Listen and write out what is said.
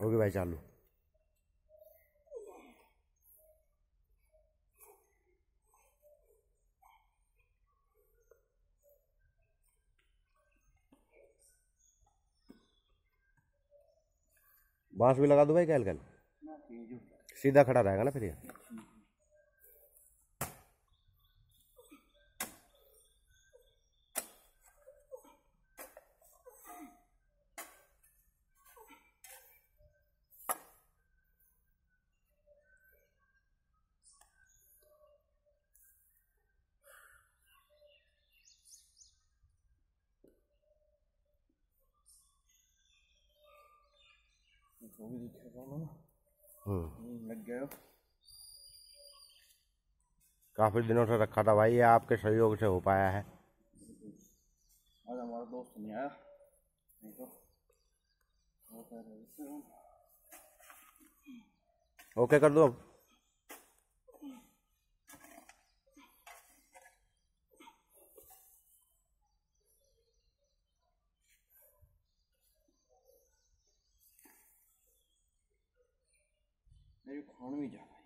होगी भाई चालू। बाँस भी लगा दो भाई कैल कल सीधा खड़ा रहेगा ना फिर ये? हम्म। हम्म, लग गया काफ़ी दिनों से रखा था भाई ये आपके सहयोग से हो पाया है। आज हमारा दोस्त नहीं आया नहीं तो ओके कर दो अब? मेरी खान भी जाना